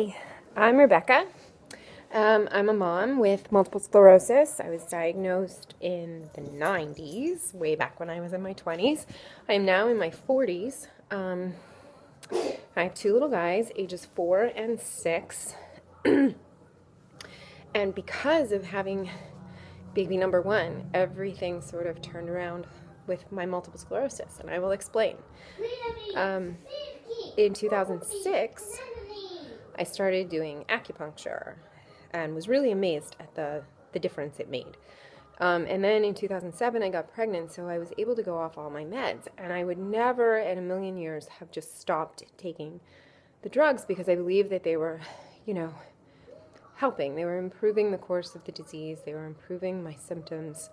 Hi, I'm Rebecca. Um, I'm a mom with multiple sclerosis. I was diagnosed in the 90s, way back when I was in my 20s. I am now in my 40s. Um, I have two little guys, ages four and six. and because of having baby number one, everything sort of turned around with my multiple sclerosis, and I will explain. Um, in 2006, I started doing acupuncture and was really amazed at the, the difference it made. Um, and then in 2007, I got pregnant, so I was able to go off all my meds. And I would never in a million years have just stopped taking the drugs because I believed that they were, you know, helping. They were improving the course of the disease, they were improving my symptoms.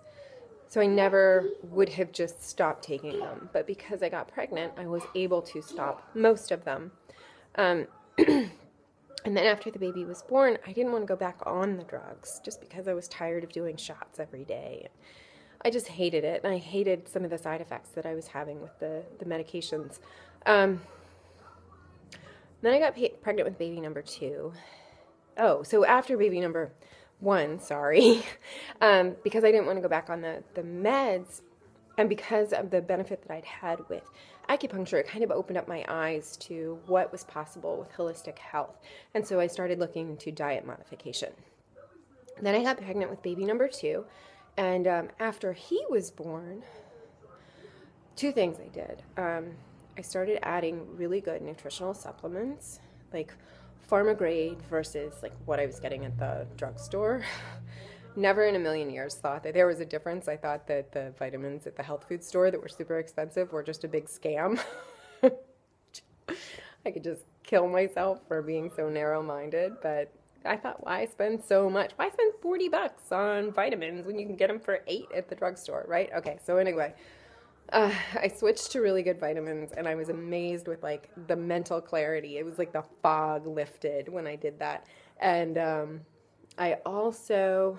So I never would have just stopped taking them. But because I got pregnant, I was able to stop most of them. Um, And then after the baby was born, I didn't want to go back on the drugs just because I was tired of doing shots every day. I just hated it, and I hated some of the side effects that I was having with the, the medications. Um, then I got pregnant with baby number two. Oh, so after baby number one, sorry, um, because I didn't want to go back on the, the meds, and because of the benefit that I'd had with acupuncture, it kind of opened up my eyes to what was possible with holistic health. And so I started looking into diet modification. Then I got pregnant with baby number two. And um, after he was born, two things I did. Um, I started adding really good nutritional supplements, like pharma grade versus like what I was getting at the drugstore. never in a million years thought that there was a difference. I thought that the vitamins at the health food store that were super expensive were just a big scam. I could just kill myself for being so narrow minded, but I thought, why spend so much? Why spend 40 bucks on vitamins when you can get them for eight at the drugstore, right? Okay, so anyway, uh, I switched to really good vitamins and I was amazed with like the mental clarity. It was like the fog lifted when I did that. And um, I also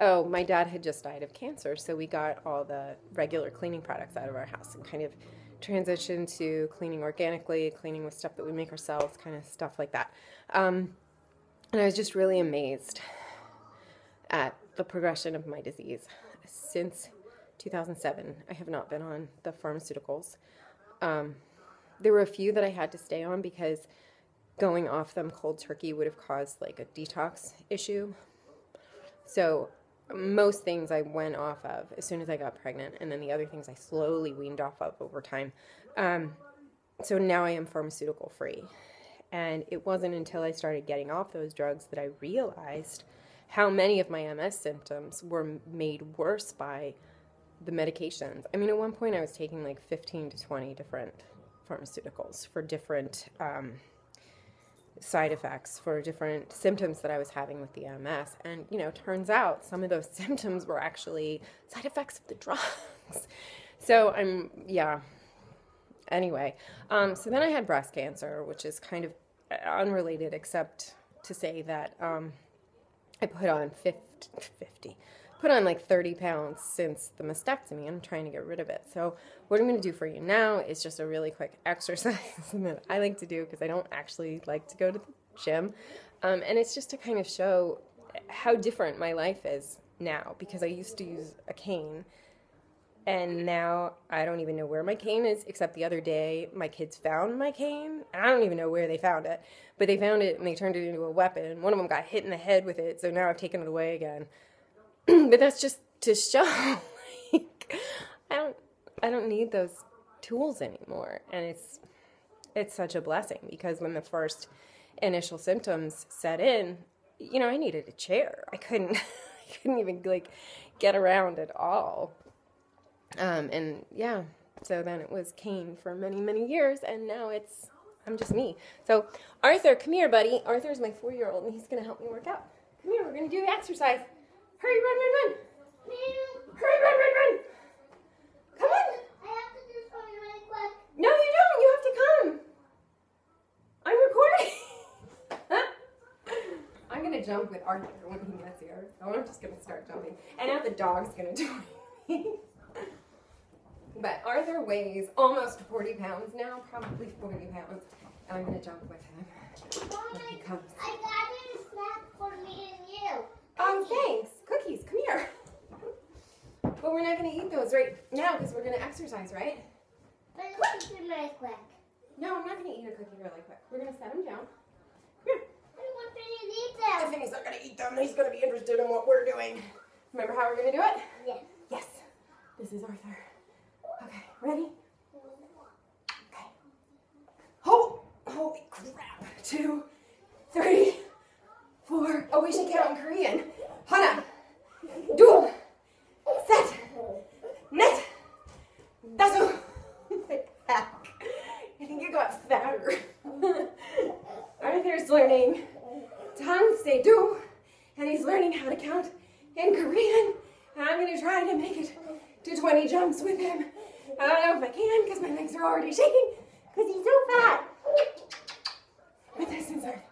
oh, my dad had just died of cancer, so we got all the regular cleaning products out of our house and kind of transitioned to cleaning organically, cleaning with stuff that we make ourselves, kind of stuff like that. Um, and I was just really amazed at the progression of my disease. Since 2007, I have not been on the pharmaceuticals. Um, there were a few that I had to stay on because going off them cold turkey would have caused like a detox issue. So most things I went off of as soon as I got pregnant, and then the other things I slowly weaned off of over time. Um, so now I am pharmaceutical free. And it wasn't until I started getting off those drugs that I realized how many of my MS symptoms were made worse by the medications. I mean, at one point I was taking like 15 to 20 different pharmaceuticals for different. Um, side effects for different symptoms that I was having with the MS. And, you know, turns out some of those symptoms were actually side effects of the drugs. so I'm, yeah. Anyway, um, so then I had breast cancer, which is kind of unrelated, except to say that um, I put on 50, 50 put on like 30 pounds since the mastectomy. I'm trying to get rid of it. So, what I'm going to do for you now is just a really quick exercise that I like to do because I don't actually like to go to the gym. Um, and it's just to kind of show how different my life is now because I used to use a cane. And now I don't even know where my cane is, except the other day my kids found my cane. I don't even know where they found it, but they found it and they turned it into a weapon. One of them got hit in the head with it, so now I've taken it away again. but that's just to show like I don't I don't need those tools anymore and it's it's such a blessing because when the first initial symptoms set in, you know, I needed a chair. I couldn't I couldn't even like get around at all. Um and yeah, so then it was cane for many many years and now it's I'm just me. So Arthur, come here, buddy. Arthur's my 4-year-old and he's to help me work out. Come here, we're to do exercise. Hurry, run, run, run. Hurry, run, run, run. Come on. I have to do something really quick. No, you don't. You have to come. I'm recording. I'm going to jump with Arthur when he gets here. So I'm just going to start jumping. And now the dog's going to join me. but Arthur weighs almost 40 pounds now, probably 40 pounds. And I'm going to jump with him. When he comes. Right now because we're gonna exercise, right? But it's really quick. No, I'm not gonna eat a cookie really quick. We're gonna set him down. Here. I don't want Benny to eat I them. think he's not gonna eat them. He's gonna be interested in what we're doing. Remember how we're gonna do it? Yes. Yes. This is Arthur. Okay, ready? Okay. Oh, holy crap. Two, three, four. Oh, we should count in Korean. Hana, 둘, learning Do, and he's learning how to count in Korean. And I'm gonna try to make it to 20 jumps with him. I don't know if I can because my legs are already shaking because he's so fat. But this is hard.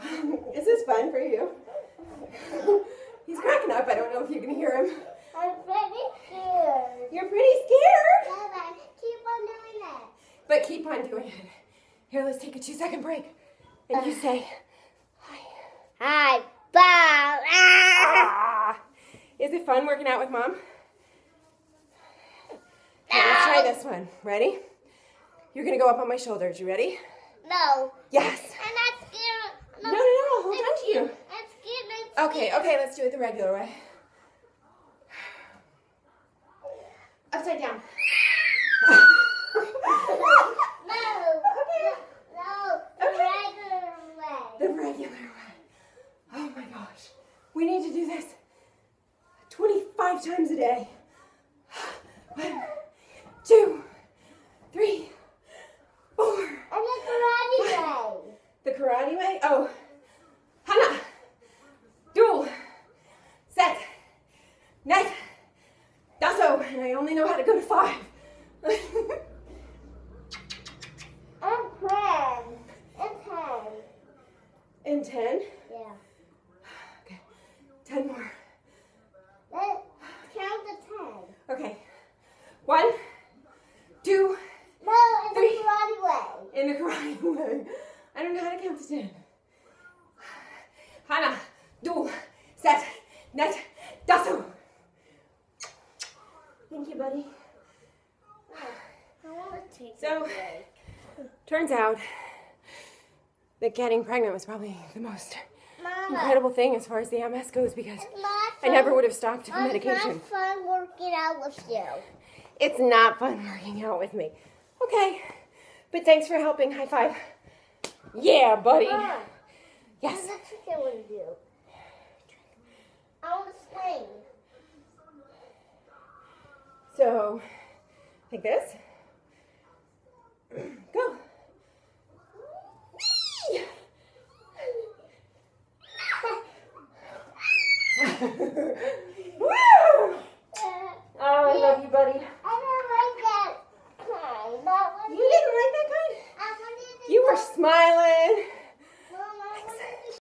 Is this fun for you? He's cracking up. I don't know if you can hear him. I'm pretty scared. You're pretty scared, Bye-bye. Keep on doing that. but keep on doing it. Here, let's take a two second break. And you say, hi. Hi. Bye. Ah. Is it fun working out with mom? Okay, let's try this one. Ready? You're gonna go up on my shoulders. You ready? No. Yes. I'm not scared. No, no, no. Hold on to you. I'm scared. I'm Okay, okay. Let's do it the regular way. Upside down. No. Okay. No. The Okay. regular way. The regular way. Oh my gosh. We need to do this 25 times a day. One, two, three, four. And the karate way. The karate way? Oh. Hana. Dual. Set. Net. Dasso. And I only know how to go to five. I'm ten. And ten. In ten. Yeah. Okay. Ten more. Let's count to ten. Okay. One, two, No, in the Three. karate way. In the karate way. I don't know how to count to ten. Hana, do, set, net, dasso. Thank you, buddy. I want to take So- Turns out that getting pregnant was probably the most Mama, incredible thing as far as the MS goes because I never would have stopped for It's medication. not fun working out with you. It's not fun working out with me. Okay, but thanks for helping. High five. Yeah, buddy. Mom, Yes. That's what I want to do. I want to swing. So, like this. Go.